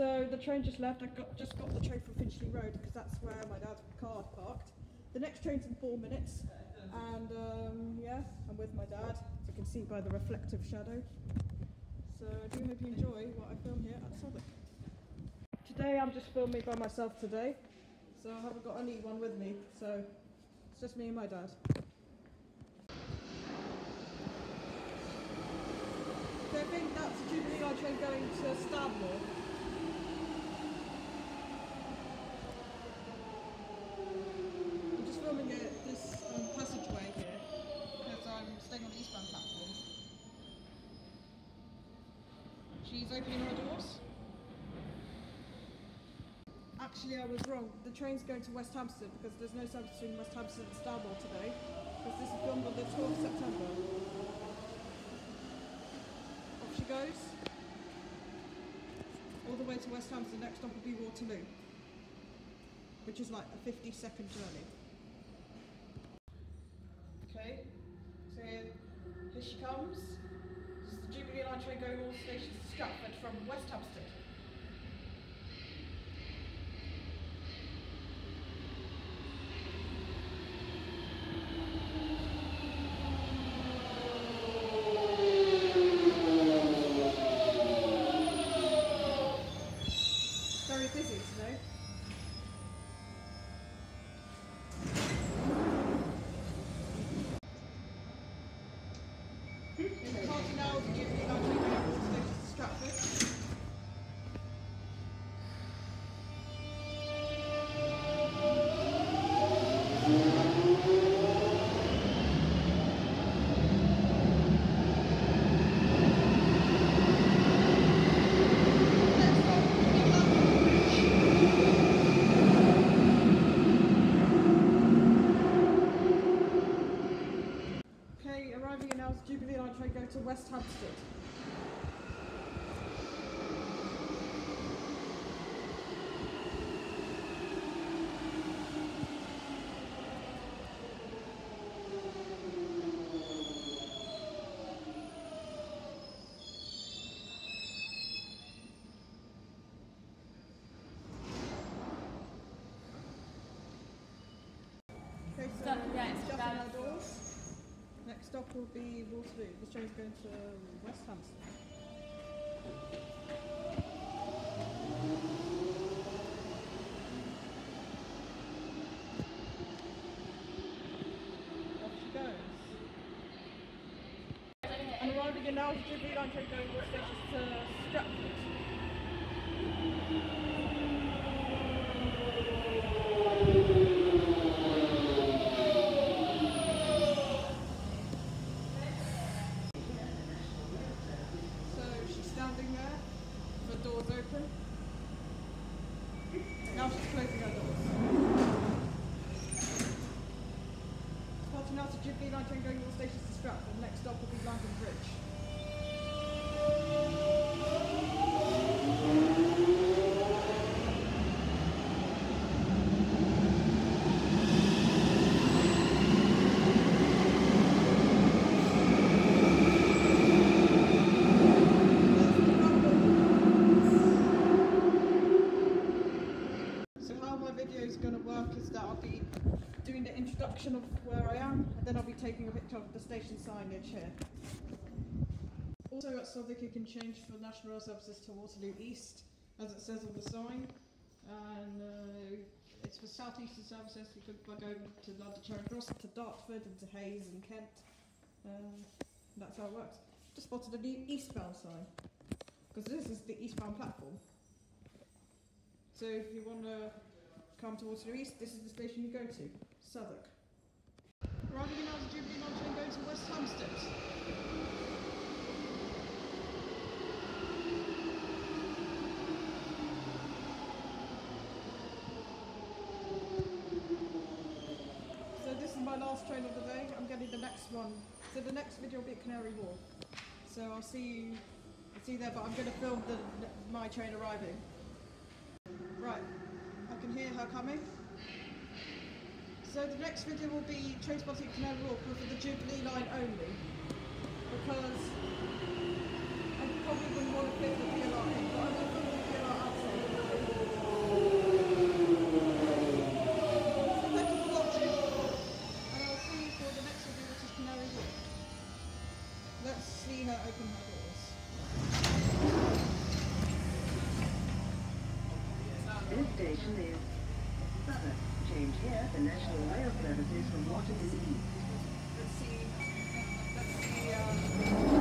So the train just left. I got, just got the train from Finchley Road because that's where my dad's car parked. The next train's in four minutes, and um, yeah, I'm with my dad, as you can see by the reflective shadow. So I do hope you enjoy what I film here at Southwark. Today I'm just filming by myself today, so I haven't got anyone with me. So it's just me and my dad. I think that's the Jubilee Line train going to Stanmore. I'm just filming it this um, passageway here because I'm staying on the eastbound platform. She's opening her doors. Actually, I was wrong. The train's going to West Hampstead because there's no service between West Hampstead and Stanmore today because this is filmed on the 12th of September. Off she goes. All the way to West Hampstead. Next stop will be Waterloo, which is like a 50 second journey. Okay, so here she comes. This is the Jubilee Line train going all stations to Stratford from West Hampstead. In the party now, the Jubilee Line going all stations to Stratford. Next stop will be London Bridge. Okay, arriving in now is Jubilee Line train going to West Hampstead. So yeah, it's just about- on our doors. Next stop will be Waterloo. This train's going to um, West Hampstead. Off she goes. And arriving in now is the Jubilee Line train going all stations to Stratford. So she's standing there, the doors open. Now she's closing her doors. Parting out to Jubilee Line train going all stations to Stratford. Next stop will be London Bridge. So how my video is going to work is that I'll be doing the introduction of where I am, and then I'll be taking a picture of the station signage here. Also at Southwark you can change for National Rail Services to Waterloo East, as it says on the sign. And uh, it's for South Eastern services, you could going to London Charing Cross, to Dartford, and to Hayes and Kent. Um, that's how it works. Just spotted a new eastbound sign, because this is the eastbound platform. So if you want to come to Waterloo East, this is the station you go to, Southwark. Arriving in the Jubilee train going to West Hampstead. So this is my last train of the day. I'm getting the next one. So the next video will be at Canary Wharf. So I'll see you, I'll see you there. But I'm going to film the my train arriving. Right, can hear her coming. So the next video will be train spotting at Canary but for the Jubilee line only. Because I probably wouldn't want to fit the DLR station is Southwark. Change here for National Rail services from Waterloo East.